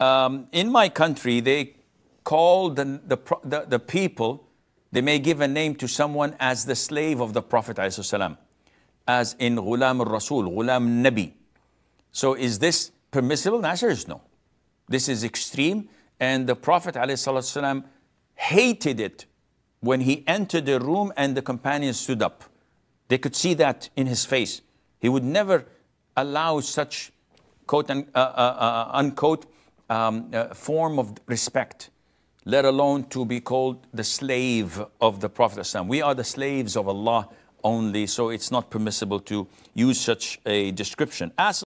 um, in my country, they call the, the, the, the, people, they may give a name to someone as the slave of the Prophet ﷺ, as in Ghulam al-Rasul, Ghulam Nabi. So is this permissible? The answer is no. This is extreme, and the Prophet ﷺ hated it when he entered the room and the companions stood up. They could see that in his face. He would never allow such quote uh, uh, uh, unquote um, uh, form of respect, let alone to be called the slave of the Prophet. We are the slaves of Allah only, so it's not permissible to use such a description. As